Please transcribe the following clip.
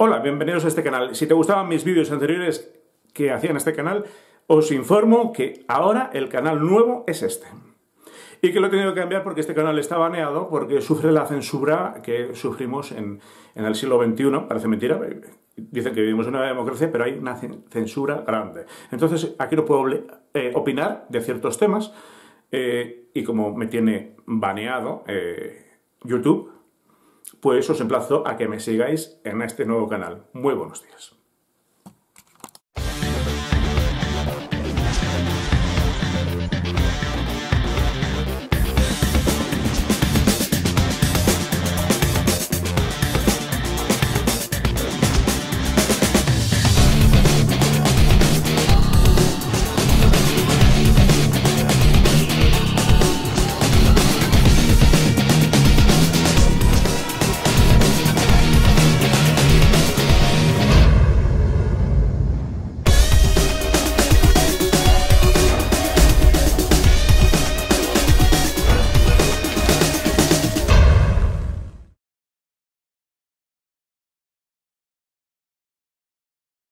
Hola, bienvenidos a este canal. Si te gustaban mis vídeos anteriores que hacía en este canal, os informo que ahora el canal nuevo es este. Y que lo he tenido que cambiar porque este canal está baneado porque sufre la censura que sufrimos en, el siglo XXI. Parece mentira, dicen que vivimos en una democracia, pero hay una censura grande. Entonces, aquí no puedo eh, opinar de ciertos temas eh, y como me tiene baneado eh, YouTube, pues os emplazo a que me sigáis en este nuevo canal. Muy buenos días.